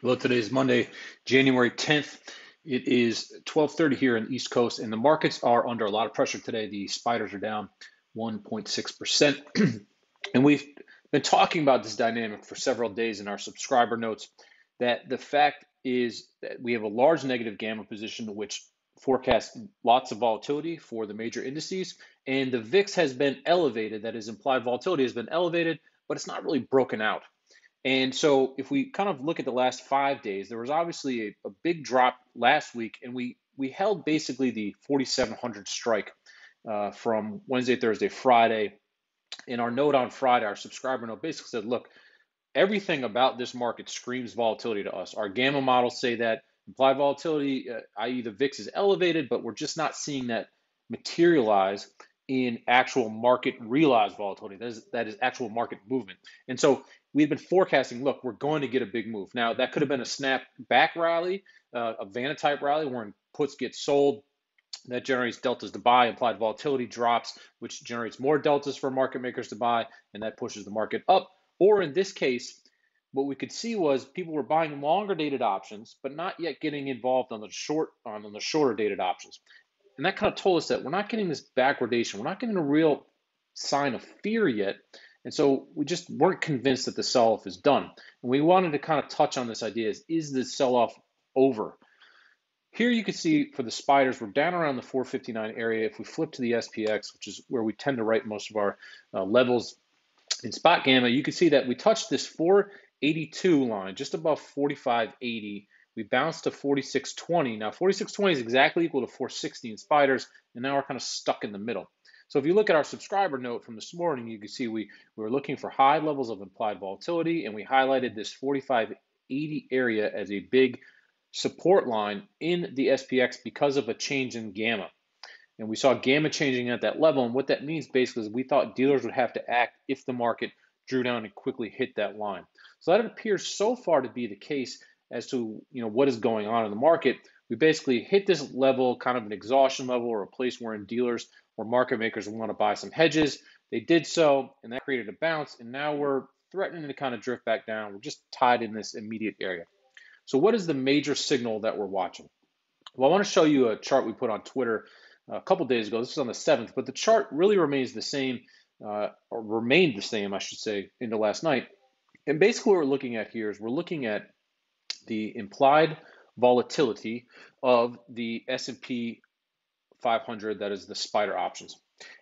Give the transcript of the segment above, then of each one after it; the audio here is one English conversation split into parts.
Well, today is Monday, January 10th. It is 12:30 here in the East Coast, and the markets are under a lot of pressure today. The spiders are down 1.6%. and we've been talking about this dynamic for several days in our subscriber notes that the fact is that we have a large negative gamma position which forecasts lots of volatility for the major indices and the VIX has been elevated that is implied volatility has been elevated but it's not really broken out and so if we kind of look at the last five days, there was obviously a, a big drop last week, and we we held basically the 4,700 strike uh, from Wednesday, Thursday, Friday. In our note on Friday, our subscriber note basically said, look, everything about this market screams volatility to us. Our gamma models say that implied volatility, uh, i.e., the VIX is elevated, but we're just not seeing that materialize in actual market realized volatility. That is, that is actual market movement. And so we've been forecasting, look, we're going to get a big move. Now, that could have been a snap back rally, uh, a Vanna type rally where puts get sold. That generates deltas to buy, implied volatility drops, which generates more deltas for market makers to buy, and that pushes the market up. Or in this case, what we could see was people were buying longer dated options, but not yet getting involved on the short on the shorter dated options. And that kind of told us that we're not getting this backwardation. We're not getting a real sign of fear yet. And so we just weren't convinced that the sell off is done. And we wanted to kind of touch on this idea is, is the sell off over? Here you can see for the spiders, we're down around the 459 area. If we flip to the SPX, which is where we tend to write most of our uh, levels in SpotGamma, you can see that we touched this 482 line just above 4580 we bounced to 4620. Now 4620 is exactly equal to 460 in spiders, and now we're kind of stuck in the middle. So if you look at our subscriber note from this morning, you can see we, we were looking for high levels of implied volatility, and we highlighted this 4580 area as a big support line in the SPX because of a change in gamma. And we saw gamma changing at that level. And what that means basically is we thought dealers would have to act if the market drew down and quickly hit that line. So that appears so far to be the case as to you know what is going on in the market. We basically hit this level, kind of an exhaustion level, or a place where in dealers or market makers want to buy some hedges. They did so, and that created a bounce, and now we're threatening to kind of drift back down. We're just tied in this immediate area. So, what is the major signal that we're watching? Well, I want to show you a chart we put on Twitter a couple days ago. This is on the 7th, but the chart really remains the same, uh, or remained the same, I should say, into last night. And basically, what we're looking at here is we're looking at the implied volatility of the S&P 500 that is the spider options.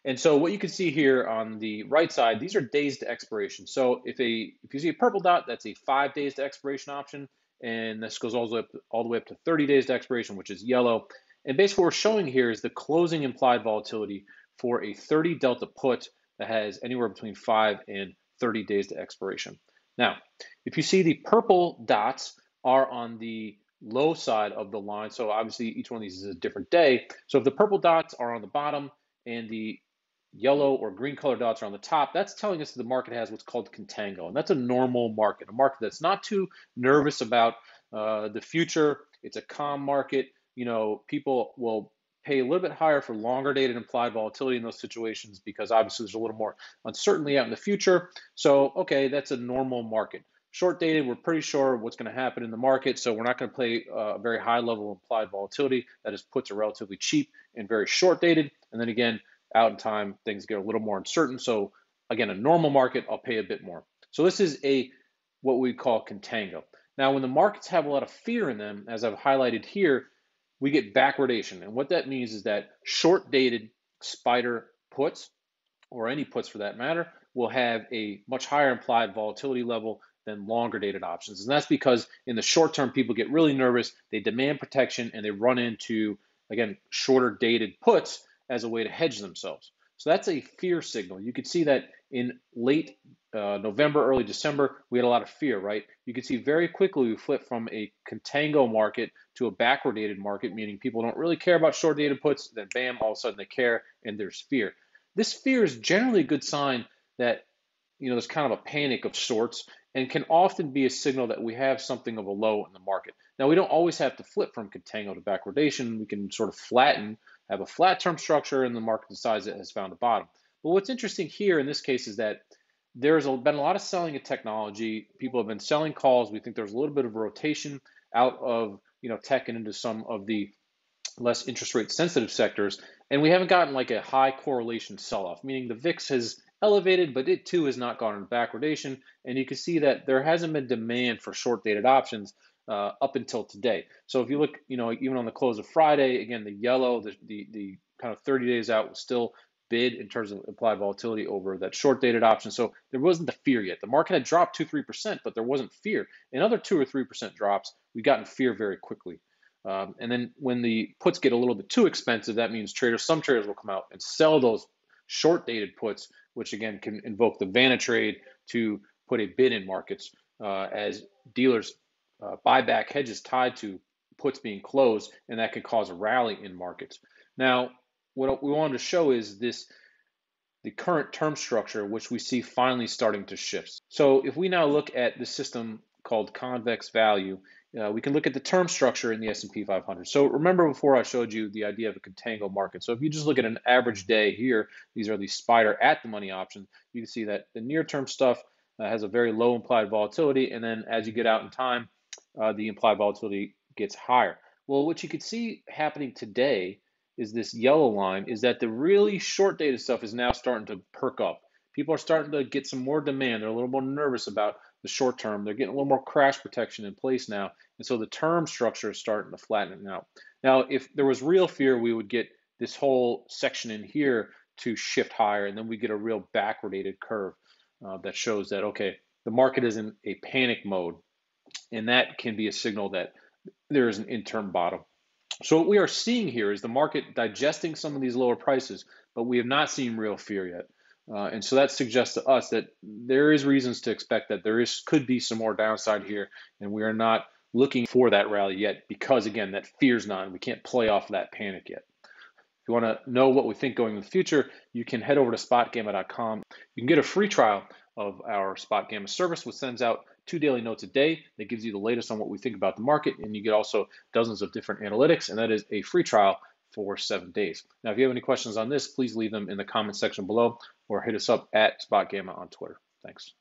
And so what you can see here on the right side, these are days to expiration. So if a if you see a purple dot, that's a 5 days to expiration option and this goes all the way up all the way up to 30 days to expiration, which is yellow. And basically what we're showing here is the closing implied volatility for a 30 delta put that has anywhere between 5 and 30 days to expiration. Now, if you see the purple dots, are on the low side of the line. So obviously each one of these is a different day. So if the purple dots are on the bottom and the yellow or green color dots are on the top, that's telling us that the market has what's called contango. And that's a normal market, a market that's not too nervous about uh, the future. It's a calm market. You know, people will pay a little bit higher for longer dated implied volatility in those situations because obviously there's a little more uncertainty out in the future. So, okay, that's a normal market. Short dated, we're pretty sure what's going to happen in the market, so we're not going to play uh, a very high level of implied volatility. That is puts are relatively cheap and very short dated. And then again, out in time, things get a little more uncertain. So again, a normal market, I'll pay a bit more. So this is a what we call contango. Now, when the markets have a lot of fear in them, as I've highlighted here, we get backwardation. And what that means is that short dated spider puts, or any puts for that matter, will have a much higher implied volatility level than longer dated options. And that's because in the short term, people get really nervous, they demand protection, and they run into, again, shorter dated puts as a way to hedge themselves. So that's a fear signal. You could see that in late uh, November, early December, we had a lot of fear, right? You could see very quickly we flipped from a contango market to a backwardated market, meaning people don't really care about short dated puts. Then, bam, all of a sudden they care and there's fear. This fear is generally a good sign that you know there's kind of a panic of sorts and can often be a signal that we have something of a low in the market. Now, we don't always have to flip from contango to backwardation. We can sort of flatten, have a flat term structure, and the market decides it has found a bottom. But what's interesting here in this case is that there's been a lot of selling of technology. People have been selling calls. We think there's a little bit of rotation out of you know tech and into some of the less interest rate sensitive sectors, and we haven't gotten like a high correlation sell off, meaning the VIX has elevated, but it too has not gone into backwardation. And you can see that there hasn't been demand for short dated options uh, up until today. So if you look, you know, even on the close of Friday, again, the yellow, the, the, the kind of 30 days out was still bid in terms of implied volatility over that short dated option. So there wasn't the fear yet. The market had dropped two, three percent, but there wasn't fear. In other two or three percent drops, we got in fear very quickly. Um, and then when the puts get a little bit too expensive, that means traders, some traders will come out and sell those short dated puts, which again can invoke the Vanna trade to put a bid in markets uh, as dealers uh, buy back hedges tied to puts being closed, and that can cause a rally in markets. Now, what we wanted to show is this the current term structure, which we see finally starting to shift. So if we now look at the system called ConvexValue, uh, we can look at the term structure in the S&P 500. So remember before I showed you the idea of a contango market. So if you just look at an average day here, these are the spider at the money options, you can see that the near-term stuff uh, has a very low implied volatility, and then as you get out in time, uh, the implied volatility gets higher. Well, what you could see happening today is this yellow line is that the really short dated stuff is now starting to perk up. People are starting to get some more demand. They're a little more nervous about the short term. They're getting a little more crash protection in place now. And so the term structure is starting to flatten out. Now, if there was real fear, we would get this whole section in here to shift higher, and then we get a real backwardated curve uh, that shows that, okay, the market is in a panic mode. And that can be a signal that there is an interim bottom. So what we are seeing here is the market digesting some of these lower prices, but we have not seen real fear yet. Uh, and so that suggests to us that there is reasons to expect that there is could be some more downside here, and we are not looking for that rally yet because again, that fear's not. We can't play off that panic yet. If you want to know what we think going in the future, you can head over to spotgamma.com. You can get a free trial of our SpotGamma service, which sends out two daily notes a day that gives you the latest on what we think about the market. And you get also dozens of different analytics, and that is a free trial for seven days. Now, if you have any questions on this, please leave them in the comment section below or hit us up at SpotGamma on Twitter. Thanks.